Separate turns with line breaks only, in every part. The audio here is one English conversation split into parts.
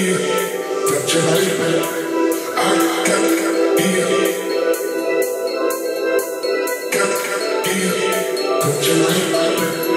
Don't you. like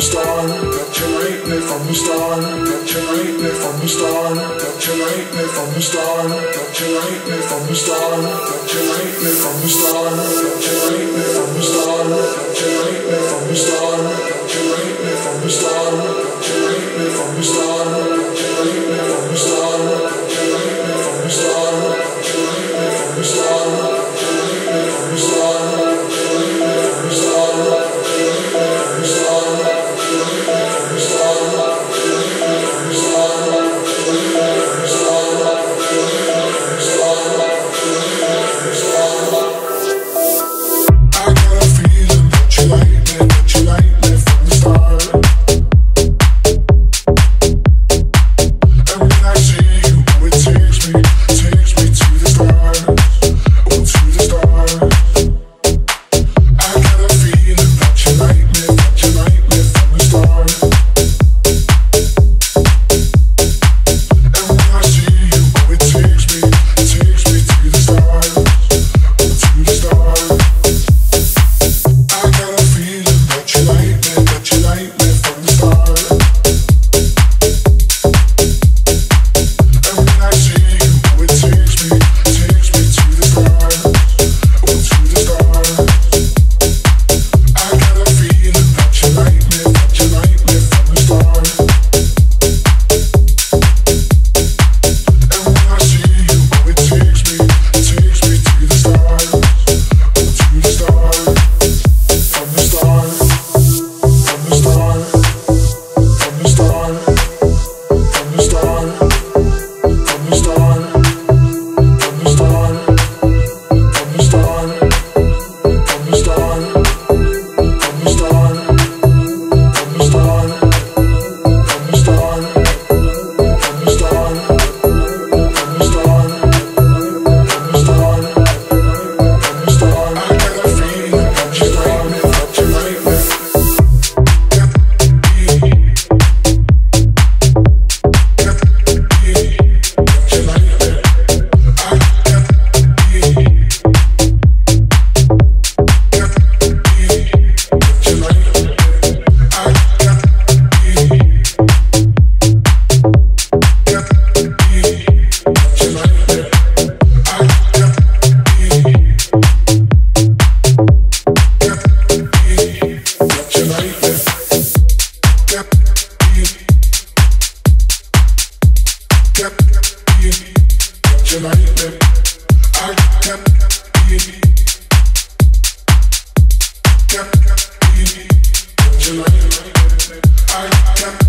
the start, that you rate me from the start, that you rate me from the start, that you rate me from the start, that you rate me from the start, that you rate me from the start, that you rate me from the start, that you rate me from the start, that you rate me from the start, that you rate me from the start. I got